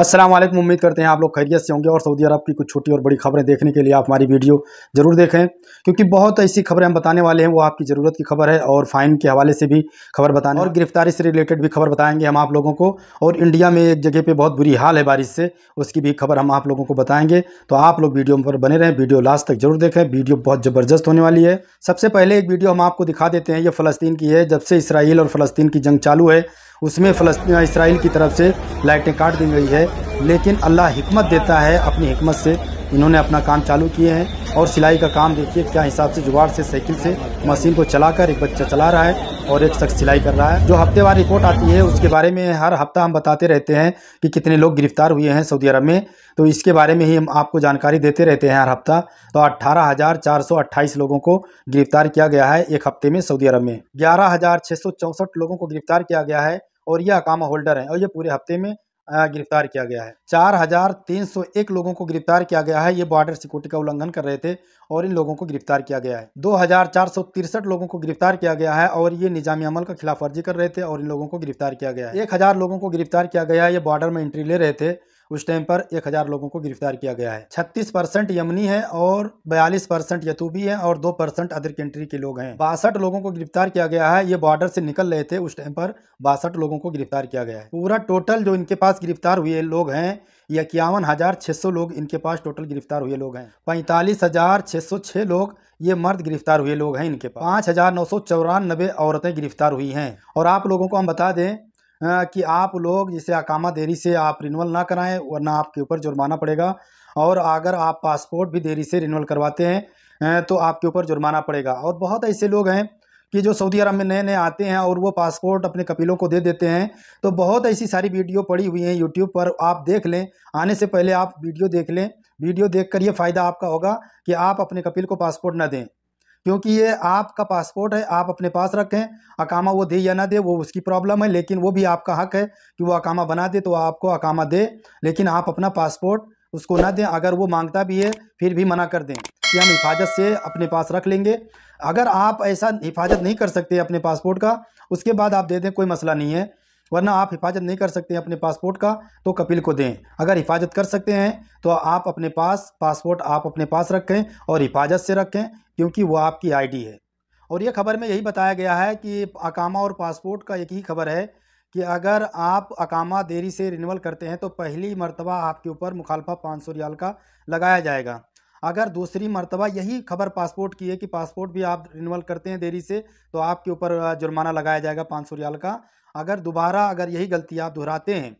वालेकुम उम्मीद करते हैं आप लोग खैरियत से होंगे और सऊदी अरब की कुछ छोटी और बड़ी खबरें देखने के लिए आप हमारी वीडियो ज़रूर देखें। क्योंकि बहुत ऐसी खबरें हम बताने वाले हैं, वो आपकी ज़रूरत की खबर है और फाइन के हवाले से भी खबर बताने और गिरफ्तारी से रिलेटेड भी खबर बताएँगे हम आप लोगों को। और इंडिया में एक जगह पर बहुत बुरी हाल है बारिश से, उसकी भी खबर हम आप लोगों को बताएँगे। तो आप लोग वीडियो पर बने रहें, वीडियो लास्ट तक ज़रूर देखें। वीडियो बहुत ज़बरदस्त होने वाली है। सबसे पहले एक वीडियो हम आपको दिखा देते हैं, ये फ़लस्तीन की है। जब से इसराइल और फ़लस्तीन की जंग चालू है, उसमें फ़लस्तीन इसराइल की तरफ़ से लाइटें काट दी गई है। लेकिन अल्लाह हिकमत देता है, अपनी हिकमत से इन्होंने अपना काम चालू किए हैं। और सिलाई का काम देखिए, क्या हिसाब से जुगाड़ से, साइकिल से मशीन को चलाकर एक बच्चा चला रहा है और एक शख्स सिलाई कर रहा है। जो हफ्तेवार रिपोर्ट आती है, उसके बारे में हर हफ़्ता हम बताते रहते हैं कि कितने लोग गिरफ़्तार हुए हैं सऊदी अरब में। तो इसके बारे में ही हम आपको जानकारी देते रहते हैं हर हफ़्ता। तो अट्ठारह लोगों को गिरफ़्तार किया गया है एक हफ़्ते में सऊदी अरब में। ग्यारह लोगों को गिरफ़्तार किया गया है और ये अकामा होल्डर हैं और ये पूरे हफ़्ते में गिरफ़्तार किया गया है। चार हज़ार तीन सौ एक लोगों को गिरफ़्तार किया गया है। ये बॉर्डर सिक्योरिटी का उल्लंघन कर रहे थे और इन लोगों को गिरफ़्तार किया गया है। दो हज़ार चार सौ तिरसठ लोगों को गिरफ़्तार किया गया है और ये निजामी अमल का खिलाफ वर्जी कर रहे थे और इन लोगों को गिरफ़्तार किया गया है। एक हज़ार लोगों को गिरफ़्तार किया गया है। ये बॉर्डर में एंट्री ले रहे थे उस टाइम पर एक हज़ार लोगों को गिरफ़्तार किया गया है। छत्तीस परसेंट यमनी है और बयालीस परसेंट यतूबी है और दो परसेंट अदर कंट्री के लोग हैं। बासठ लोगों को गिरफ़्तार किया गया है। ये बॉर्डर से निकल रहे थे। उस टाइम पर बासठ लोगों को गिरफ़्तार किया गया है। पूरा टोटल जो इनके पास गिरफ़्तार हुए लोग हैं, ये इक्यावन हज़ार छः सौ लोग इनके पास टोटल गिरफ़्तार हुए लोग हैं। पैंतालीस हज़ार छः सौ छः लोग ये मर्द गिरफ़्तार हुए लोग हैं इनके पास। पाँच हज़ार नौ सौ चौरानबे औरतें गिरफ़्तार हुई हैं। और आप लोगों को हम बता दें कि आप लोग जिसे अकामा देरी से आप रिनवल ना कराएँ, वरना आपके ऊपर जुर्माना पड़ेगा। और अगर आप पासपोर्ट भी देरी से रिनवल करवाते हैं तो आपके ऊपर जुर्माना पड़ेगा। और बहुत ऐसे लोग हैं कि जो सऊदी अरब में नए नए आते हैं और वो पासपोर्ट अपने कपिलों को दे देते हैं तो बहुत ऐसी सारी वीडियो पड़ी हुई हैं यूट्यूब पर, आप देख लें। आने से पहले आप वीडियो देख लें। वीडियो देख कर ये फ़ायदा आपका होगा कि आप अपने कपिल को पासपोर्ट ना दें। क्योंकि ये आपका पासपोर्ट है, आप अपने पास रखें। अकामा वो दे या ना दे, वो उसकी प्रॉब्लम है, लेकिन वो भी आपका हक है कि वो अकामा बना दे तो आपको अकामा दे। लेकिन आप अपना पासपोर्ट उसको ना दें, अगर वो माँगता भी है, फिर भी मना कर दें। कि हम हिफाजत से अपने पास रख लेंगे। अगर आप ऐसा हिफाजत नहीं कर सकते अपने पासपोर्ट का, उसके बाद आप दे दें, कोई मसला नहीं है। वरना आप हिफाजत नहीं कर सकते अपने पासपोर्ट का तो कपिल को दें। अगर हिफाजत कर सकते हैं तो आप अपने पास, पासपोर्ट आप अपने पास रखें और हिफाजत से रखें। क्योंकि वो आपकी आईडी है। और ये खबर में यही बताया गया है कि अकामा और पासपोर्ट का एक ही खबर है कि अगर आप अकामा देरी से रिन्यूअल करते हैं तो पहली मरतबा आपके ऊपर मुखालफा पाँच सौ रियाल का लगाया जाएगा। अगर दूसरी मरतबा यही खबर पासपोर्ट की है कि पासपोर्ट भी आप रिन्यूअल करते हैं देरी से तो आपके ऊपर जुर्माना लगाया जाएगा पाँच सौ रियाल का। अगर दोबारा अगर यही गलती आप दोहराते हैं,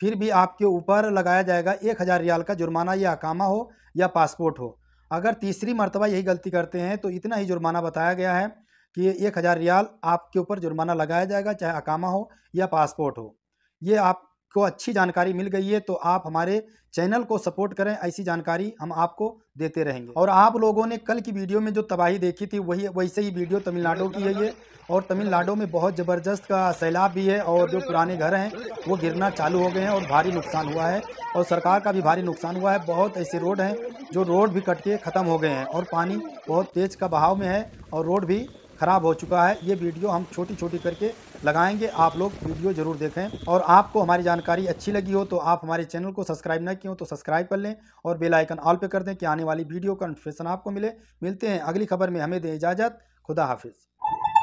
फिर भी आपके ऊपर लगाया जाएगा एक हज़ार रियाल का जुर्माना, या अकामा हो या पासपोर्ट हो। अगर तीसरी मरतबा यही गलती करते हैं तो इतना ही जुर्माना बताया गया है कि एक हज़ार रियाल आपके ऊपर जुर्माना लगाया जाएगा, चाहे अकामा हो या पासपोर्ट हो। ये आप को अच्छी जानकारी मिल गई है तो आप हमारे चैनल को सपोर्ट करें, ऐसी जानकारी हम आपको देते रहेंगे। और आप लोगों ने कल की वीडियो में जो तबाही देखी थी, वही, वैसे ही वीडियो तमिलनाडु की है ये, और तमिलनाडु में बहुत ज़बरदस्त का सैलाब भी है, और जो पुराने घर हैं, वो गिरना चालू हो गए हैं, और भारी नुकसान हुआ है, और सरकार का भी भारी नुकसान हुआ है, बहुत ऐसे रोड हैं, जो रोड भी कट के ख़त्म हो गए हैं, और पानी बहुत तेज़ का बहाव में है, और रोड भी ख़राब हो चुका है। ये वीडियो हम छोटी छोटी करके लगाएँगे। आप लोग वीडियो ज़रूर देखें और आपको हमारी जानकारी अच्छी लगी हो तो आप हमारे चैनल को सब्सक्राइब न किए हो तो सब्सक्राइब कर लें और बेल आइकन ऑल पे कर दें कि आने वाली वीडियो का नोटिफिकेशन आपको मिले। मिलते हैं अगली खबर में। हमें दें इजाज़त। खुदा हाफिज़।